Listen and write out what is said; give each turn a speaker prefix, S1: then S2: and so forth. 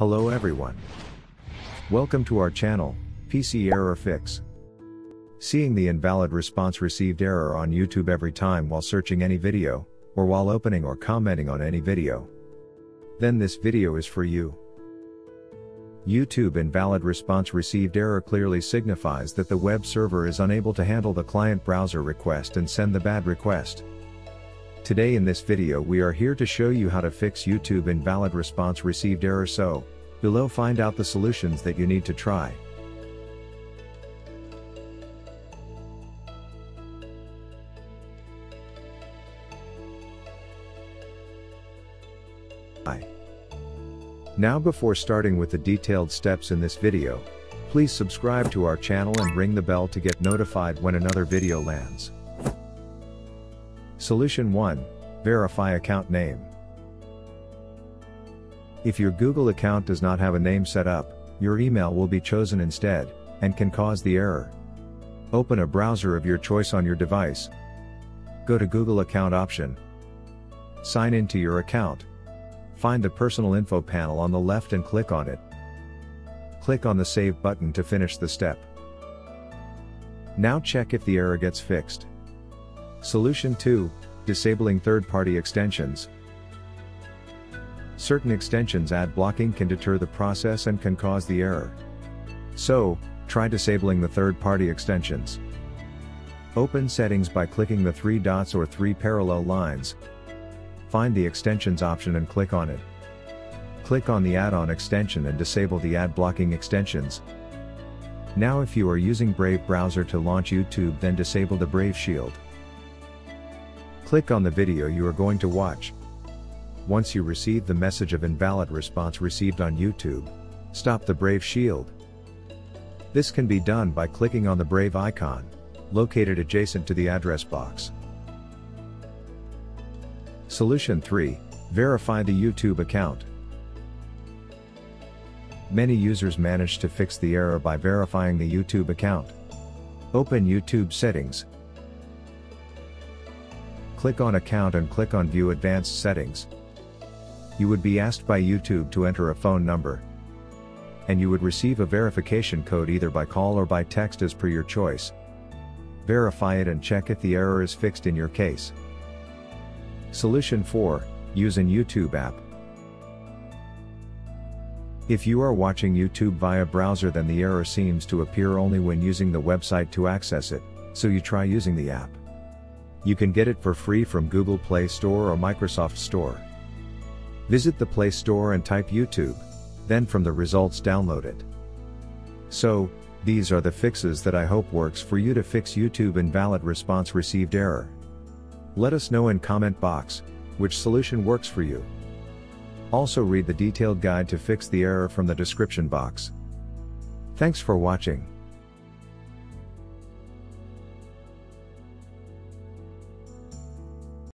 S1: Hello everyone. Welcome to our channel, PC Error Fix. Seeing the invalid response received error on YouTube every time while searching any video, or while opening or commenting on any video. Then this video is for you. YouTube invalid response received error clearly signifies that the web server is unable to handle the client browser request and send the bad request. Today in this video we are here to show you how to fix YouTube invalid response received error so, below find out the solutions that you need to try. Now before starting with the detailed steps in this video, please subscribe to our channel and ring the bell to get notified when another video lands. Solution 1. Verify account name. If your Google account does not have a name set up, your email will be chosen instead, and can cause the error. Open a browser of your choice on your device. Go to Google Account option. Sign into your account. Find the personal info panel on the left and click on it. Click on the Save button to finish the step. Now check if the error gets fixed. Solution 2 Disabling third party extensions. Certain extensions ad blocking can deter the process and can cause the error. So, try disabling the third party extensions. Open settings by clicking the three dots or three parallel lines. Find the extensions option and click on it. Click on the add-on extension and disable the ad blocking extensions. Now if you are using Brave browser to launch YouTube then disable the Brave Shield. Click on the video you are going to watch. Once you receive the message of invalid response received on YouTube, stop the Brave Shield. This can be done by clicking on the Brave icon, located adjacent to the address box. Solution 3 Verify the YouTube account. Many users manage to fix the error by verifying the YouTube account. Open YouTube settings, Click on Account and click on View Advanced Settings. You would be asked by YouTube to enter a phone number. And you would receive a verification code either by call or by text as per your choice. Verify it and check if the error is fixed in your case. Solution 4 Use an YouTube app. If you are watching YouTube via browser then the error seems to appear only when using the website to access it, so you try using the app. You can get it for free from Google Play Store or Microsoft Store. Visit the Play Store and type YouTube, then from the results download it. So, these are the fixes that I hope works for you to fix YouTube invalid response received error. Let us know in comment box, which solution works for you. Also read the detailed guide to fix the error from the description box. Thanks for watching.